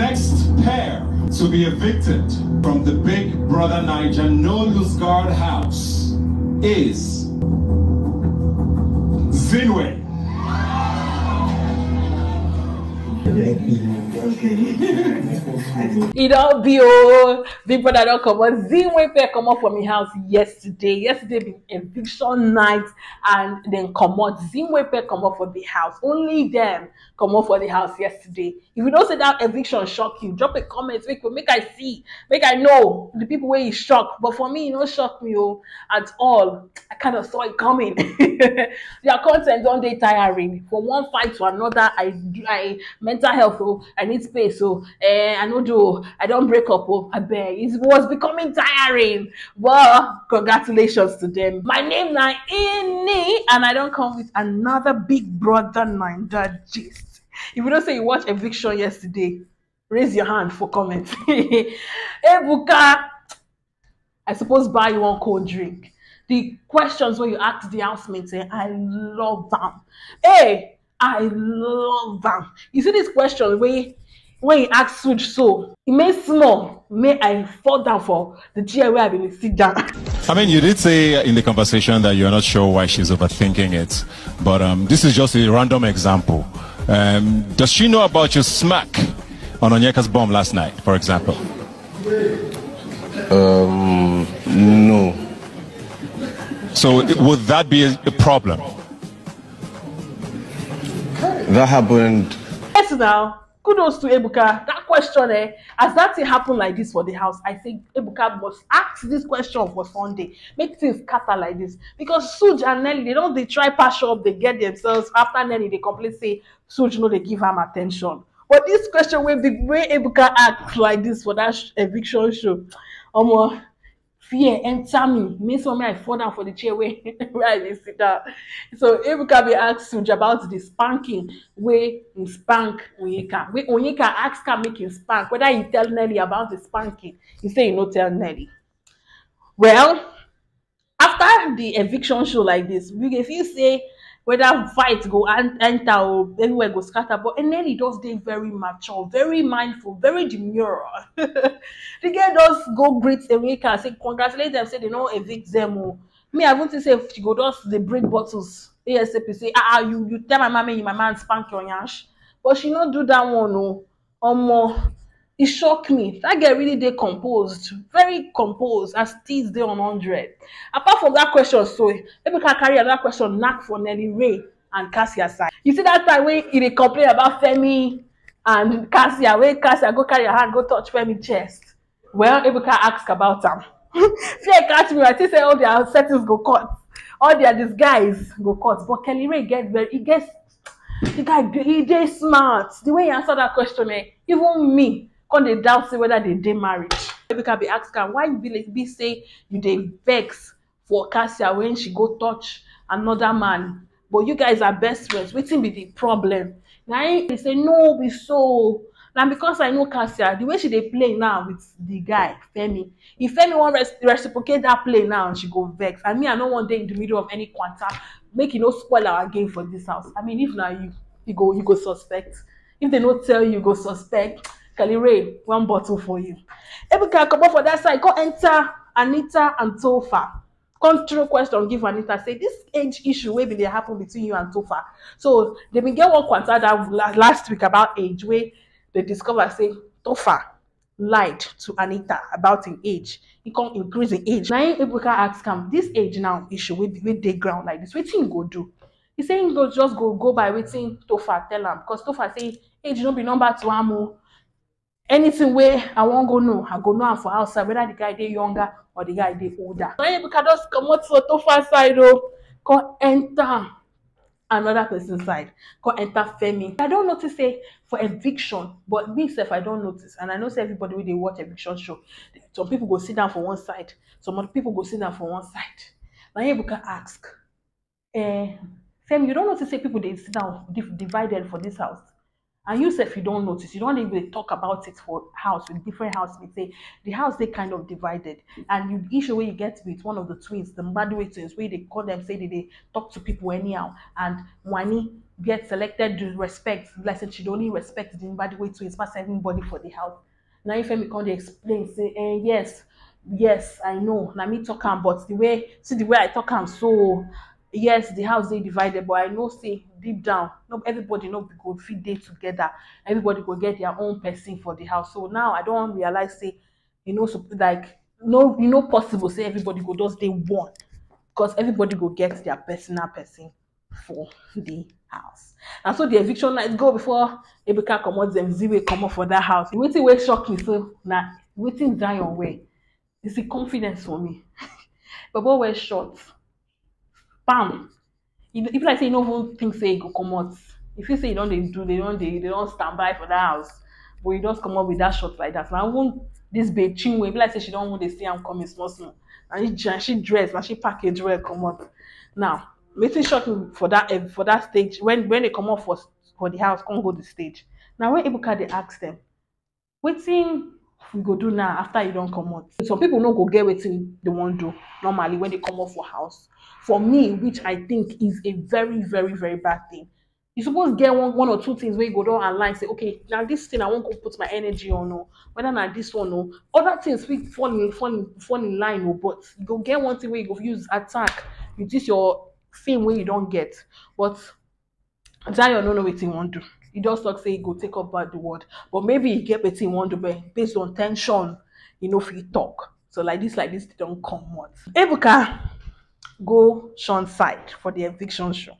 next pair to be evicted from the Big Brother Naija No Loose Guard house is Zinwe. E don be oh, o big brother don comot zinwe come comot from im house yesterday. Yesterday be eviction night and dem comot zinwe come comot for the house. Only them come comot for the house yesterday. If you don't say that eviction shock you drop a comment. Make make i see. Make i know the people where e shock. But for me e no shock me o at all. I kind of saw it coming. Their content don't don dey tiring. From one fight to another i i mental health o i need space o eh i no do i don break up I beg. it was becoming tiring. Well, congratulations to them. My name na inni and i don't come with another big brother naija gist. If you don't say you watch eviction yesterday raise your hand for comment. Ebuka i suppose buy you one cold drink. The questions when you ask the housemates eh i love them. hey i love am you see this question wey when you ask switch so e make small may i fall down for the chair wey i bin dey sit down I mean, you did say in the conversation that you're not sure why she's overthinking it, but um, this is just a random example. Um, does she know about your smack on Onyeka's bomb last night, for example? Um, no. So would that be a, a problem? That happened. yes now kudos to ebuka. That question eh as that thing happen like this for the house? I think ebuka must ask this question for sunday. Make things scatter like this. Because Sooj and nelly they don dey try patch up dey get themselves. After nelly they complain say Sooj no dey give am attention. but this question wey big wey ebuka ask like this for that eviction show omo fear enter me. E make sure i fall down for the chair wey wey i sit down. So ebuka bin ask Sooj about the spanking him spank onyeka. Wey onyeka ask am make him spank. Whether he tell nelly about the spanking. He say he no tell nelly. Well after the eviction show like this we feel say whether fight go en- enter or everywhere go scatter but nelly just dey very mature very mindful very demure. The girl just go greet onyeka say congratulate them say they no evict them o. Me i think say she go just dey break bottles asap say ah ah you you tell my mama make my man spank your yansh but she no do that one o. Omo e shock me. That girl really dey composed very composed as teeth dey on hundred. Apart from that question so ebuka carry another question knack for Kellyrae and Kassia side. You see that time wey e dey complain about femi and Kassia wey Kassia go carry her hand go touch femi chest? Well ebuka ask about am. Fear catch me i think say all their settings go cut. All their disguise go cut. But Kellyrae get very e get the guy he dey smart. The way he answer that question eh even me come dey doubt say whether they dey married. Ebuka be ask am why you be like be say you dey vex for cassia when she go touch another man? But you guys are best friends. Wetin be the problem? Him be say no be so. Na because i know cassia the way she dey play now with the guy femi if femi wan reciprocate that play now she go vex. And me i no wan dey in the middle of any kwanta make e no spoil our game for this house. I mean if na you you go you go suspect. If they no tell you you go suspect kelly one bottle for you. Ebuka comot for that side come enter anita and tofa come throw question give anita say this age issue wey bin dey happen between you and tofa so they bin get one kwanta that la- last week about age wey they discover say tofa lied to anita about im age. E come increase im age. Im ebuka ask am this age now issue wey wey dey ground like this wetin im go do? He say im go just go go by wetin tofa tell am. Because tofa say age no be number to am anything wey i wan go know i go know am for outside whether the guy dey younger or the guy dey older. Im ebuka just comot for tofa side o come enter another person side. Come enter femi. I don notice say for eviction but me sef i don notice. And i know say everybody wey dey watch eviction show some people go sit down for one side some other people go sit down for one side. Na ebuka ask eh femi you don notice say people dey sit down div divided for this house and you sef you don notice. You don dey dey talk about it for house with different house. housemates. Say the house they kind of divided. And you issue wey you get with one of the twins the mbadiwe twins wey they call them say they dey talk to people anyhow. And Wanni get selected to respect say she only respect the wey to pass everybody for the house. Now if Femi come dey explain say eh yes yes i know. Na me talk am but the way see the way i talk am so yes the house dey divided but i know say deep down no everybody no go fit dey together. Everybody go get their own person for the house. So now i don realize say no sup like no e no possible say everybody go just dey one because everybody go get their personal person for the house. Na so the eviction night go before ebuka comot dem ziwe comot for that house. Wetin wey shock me so na wetin zion wear. Is the confidence for me. Bobo wear short e be like say e no even think say e go comot. E feel say e don dey do they don dey they don stand by for that house but e just comot with that short like that. Na even this babe chinwe e be like say she don even dey see I'm coming small small and she and she dress na she package well comot. Now wetin shock me for that um, for that stage when when they comot for for the house come go the stage. Na when ebuka dey ask dem wetin we go do now after you don comot. Some people no go get wetin they wan do normally when they comot for house. For me which i think is a very very very bad thing. You suppose get one one or two things wey you go don align say okay na this thing i wan go put my energy on o whether na this one o. Other things fit fall in fall in fall in line o but you go get one thing wey you go use attack with this your thing wey you don get. But zion no know wetin e wan do e just talk say e go take up back the word. But maybe e get wetin e wan do based on ten sion e no fit talk. So like this like this they don comot ebuka go sean side for the eviction show.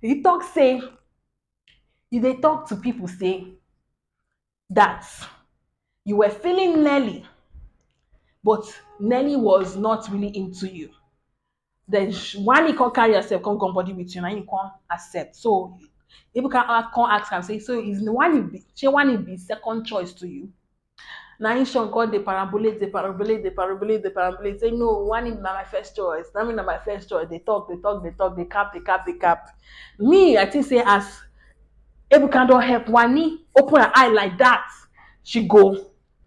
He talk say e dey talk to people say that you were feeling Nelly but Nelly was not really into you. Then when he come carry herself come come body with you na him come accept. So ebuka a- come ask am say so is wani be shey wani be second choice to you? Na him sean come dey parabolate dey parabolate dey parabolate dey parabolate say no wani na my first choice. Na me na my first choice. Dey talk dey talk dey talk dey cap dey cap dey cap. Me i think say as ebuka don help wani open her eye like that she go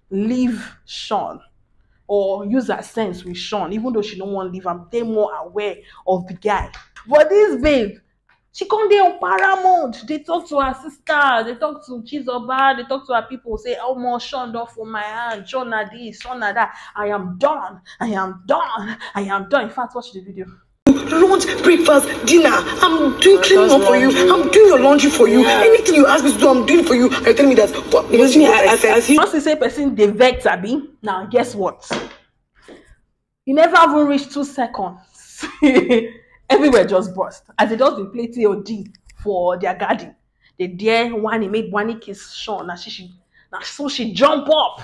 leave sean or use her sense with Sean, even though she want to leave am, dey more aware of the guy. But this babe, she come dey on paramount. They talk to her sister, they talk to Chizoba, they talk to her people, say, Oh more Shaun don for my hand, Shaun na this, Shaun na that. I am done, I am done, I am done. In fact, watch the video. lunch, breakfast, dinner. I'm doing cleaning up for you. I'm doing your laundry for you. Anything you ask me to do, I'm doing for you. Are you telling me that? What? Because me, I, I, I feel Once you say person dey vex abi, now guess what? You never even reach two seconds. Everywhere just burst. As they just dey play TOD for their garden. They dare Wanni make Wanni kiss Shaun. Now she, she so she jump up,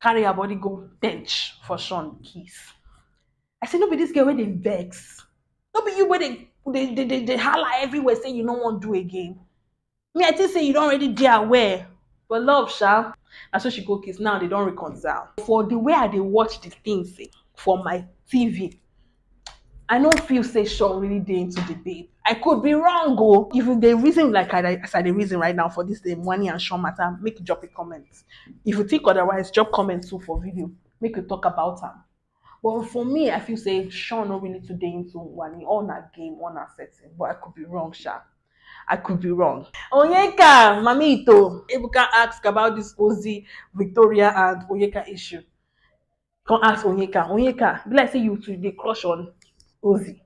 carry her body go bench for Shaun kiss. I say no be this girl wey dey vex. No be you wey dey dey dey dey dey everywhere say you no wan do again. Me, I think say you don already dey aware. But love, sha. Na so she go kiss. Now they don reconcile. For the way I dey watch the thing say for my TV, I no feel say Sean really dey into the babe. I could be wrong, oh. If dey reason like I as I dey reason right now for this the Mwani and Sean matter, make drop a comment. If you think otherwise, drop comment too for video. Make you talk about am. But for me, I feel say Sean no really too dey into Wani. All na game, all na setting. But I could be wrong, sha. I could be wrong. Onyeka, Mamito, Ebuka asked about this Ozzy, Victoria, and Onyeka issue. Come ask Onyeka. Onyeka, be like say you too dey crush on Ozee.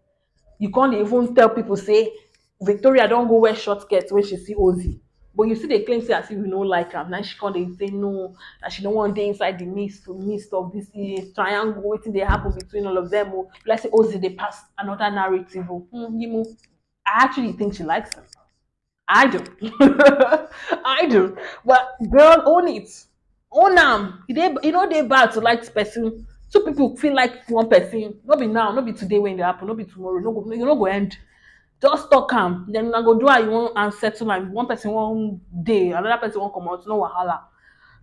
You can't even tell people say Victoria don't go wear short skirts when she see Ozee. But you see they claim say as if you no like am. Now she dey say no, that she don't want dey inside the midst, midst of this eh, triangle, wetin they happen between all of them. Oh, Be like say Ozee they pass another narrative. Oh, hmm, you know, I actually think she likes him. I do. I do. But girl, own it. Own am. You, e no bad to like person. Two people feel like one person. No be now, no be today when dey happen, no be tomorrow. No go, you no go end. Just talk am. Then una go do how you wan and settle am. One person wan dey, another person wan comot, no wahala.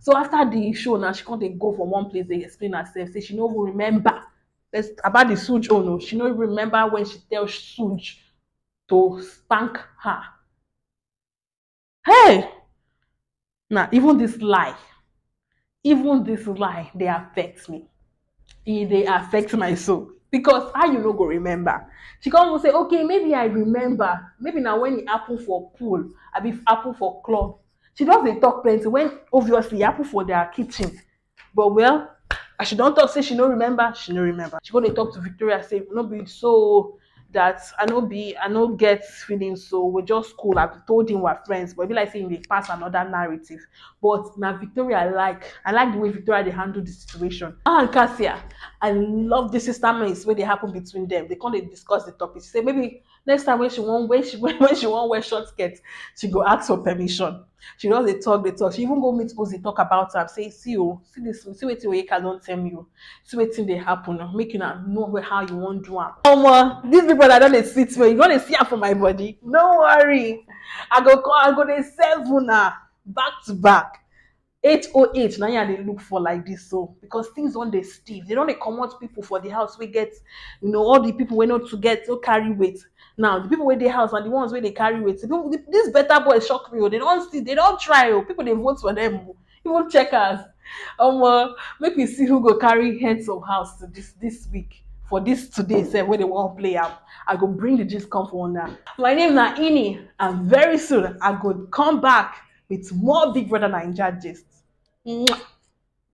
So after the show now, she come dey go from one place dey explain herself. Say she no even remember. About the Suj own o. She no remember when she tell Suj to spank her. Hey! Now, even this lie, even this lie, they affect me. Dey affect my soul. because how you no go remember? She come say okay maybe i remember. Maybe na when e happen for pool abi happen for club. She dey talk plenty when obviously e happen for their kitchen. But well as she don talk say she no remember she no remember. She go dey talk to victoria say no be so that i no be i no get feelings so. We're just cool. I told him we're friends but be like say him dey pass another narrative. But now victoria i like. I like the way victoria dey handle the situation. Her and cassia i love the sister mates wey dey happen between them. They dey discuss the topic. Say maybe next time when she wan when she when she wan wear short skirt she go ask for permission. She just dey talk dey talk. She even go meet Ozee talk about am say see o see this see wetin oyeka don tell me o. See wetin dey happen make una know how you wan do am. Omo this big brother don dey sweet me you don dey see am for my body. No worry. I go come i go dey serve una back to back. 808 na im i dey look for like this so because things don dey stiff they don dey comot people for the house wey get you know all the people wey no too get no carry weight now the people wey dey house na the ones wey dey carry weight people this better boy shock me o they don still they don try o people dey vote for them o even checkers. Omo make we see who go carry heads of house this this week for this today sef wey they wan play am. I go bring the gist come for una. My name na ini and very soon i go come back with more big brother naija gist. Mwah.